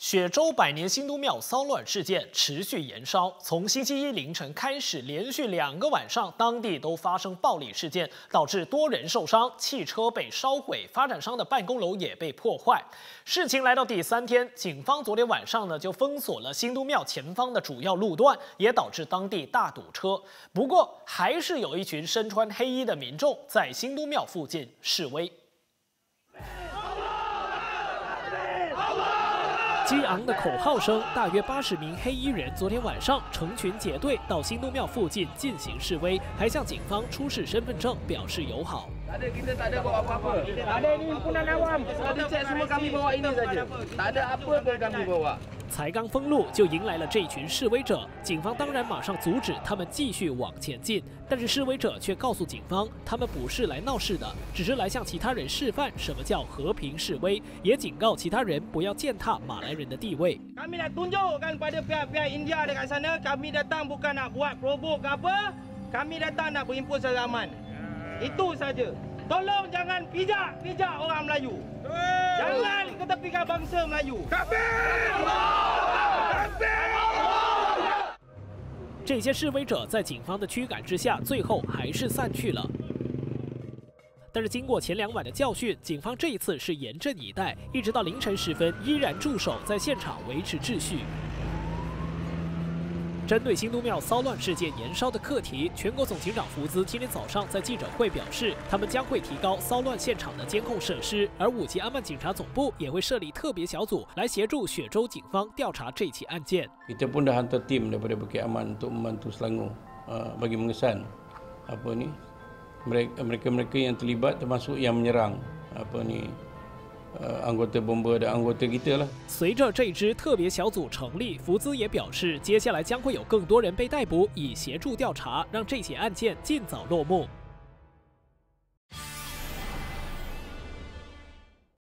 雪州百年新都庙骚乱事件持续延烧，从星期一凌晨开始，连续两个晚上，当地都发生暴力事件，导致多人受伤，汽车被烧毁，发展商的办公楼也被破坏。事情来到第三天，警方昨天晚上呢就封锁了新都庙前方的主要路段，也导致当地大堵车。不过，还是有一群身穿黑衣的民众在新都庙附近示威。激昂的口号声，大约八十名黑衣人昨天晚上成群结队到新东庙附近进行示威，还向警方出示身份证表示友好。才刚封路就迎来了这一群示威者警方当然马上阻止他们继续往前进但是示威者却告诉警方他们不是来闹事的只是来向其他人示范什么叫和平示威也警告其他人不要践踏马来人的地位。Tolong jangan pijak-pijak orang Melayu. Jangan ketepikan bangsa Melayu. Kami. 这些示威者在警方的驱赶之下，最后还是散去了。但是经过前两晚的教训，警方这一次是严阵以待，一直到凌晨时分依然驻守在现场维持秩序。针对新都庙骚乱事件延烧的课题，全国总警长福兹今天早上在记者会表示，他们将会提高骚乱现场的监控设施，而五级安曼警察总部也会设立特别小组来协助雪州警方调查这起案件。Kita pun dah hantar tim daripada Bukit Aman untuk membantu Selangor bagi mengesan apa ni mereka mereka mereka yang terlibat termasuk yang menyerang apa ni. 随着这支特别小组成立，福兹也表示，接下来将会有更多人被逮捕，以协助调查，让这起案件尽早落幕。